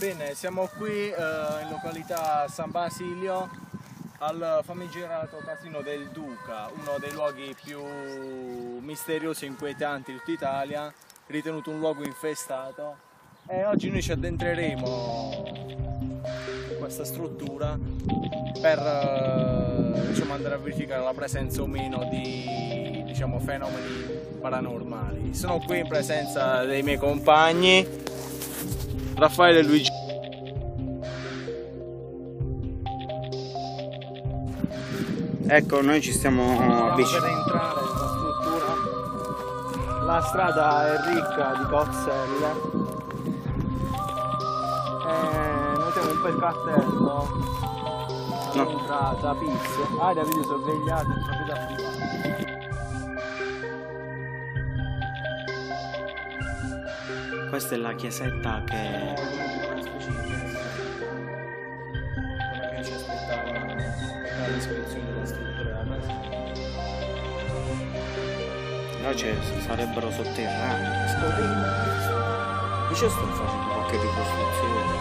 Bene, siamo qui eh, in località San Basilio al famigerato Casino del Duca, uno dei luoghi più misteriosi e inquietanti di tutta Italia, ritenuto un luogo infestato e oggi noi ci addentreremo in questa struttura per eh, diciamo, andare a verificare la presenza o meno di diciamo, fenomeni paranormali. Sono qui in presenza dei miei compagni Raffaele e Luigi. Ecco, noi ci stiamo Stiamo per avvicinando. entrare nella struttura. La strada è ricca di cozzelle. E notiamo un bel cartello. No. Entrata, pizza, area video sorvegliata in proprietà privata. Questa è la chiesetta che. Come ci aspettava l'ispezione della struttura della. Là c'è, sarebbero sotterranei. Io ci sto facendo qualche ricostruzione.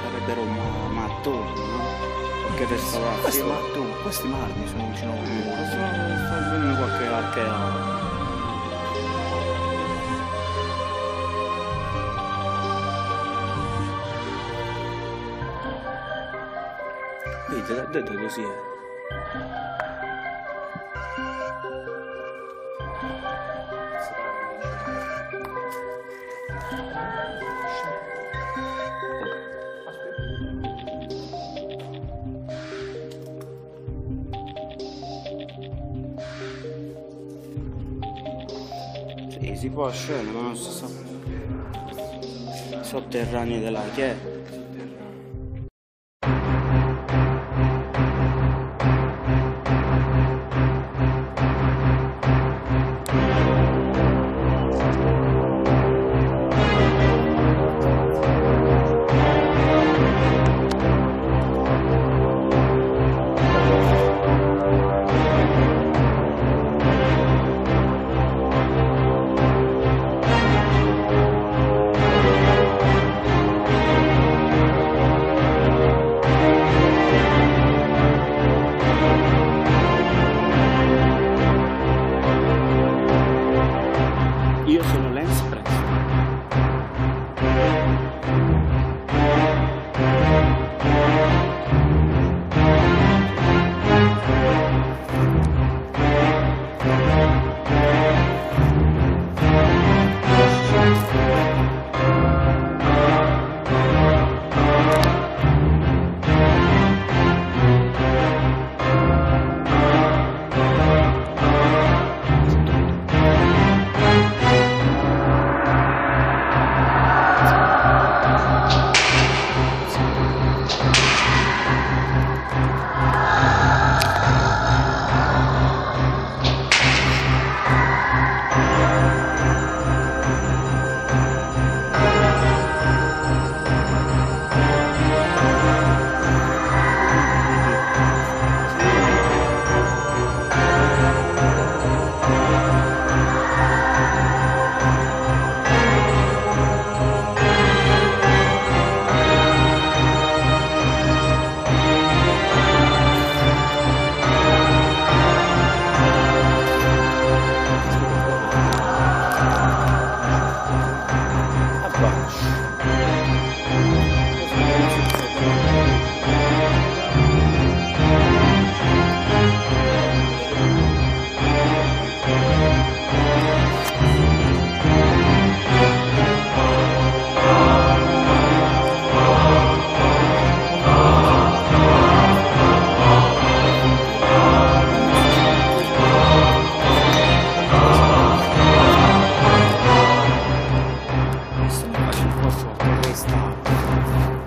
Sarebbero ma- mattoni, no? Qualche Questi restaurazione. mattoni, questi marmi sono vicino a un muro. Sto vedendo qualche archeologo. Vedete, detto così è. Si può scendere, ma non si sa. Sotterranei della chiesa. stop.